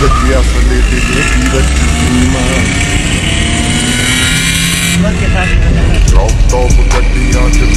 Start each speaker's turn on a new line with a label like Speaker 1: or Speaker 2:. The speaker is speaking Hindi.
Speaker 1: गतिया फले दिले तीरथ सीमा।
Speaker 2: Top
Speaker 1: top top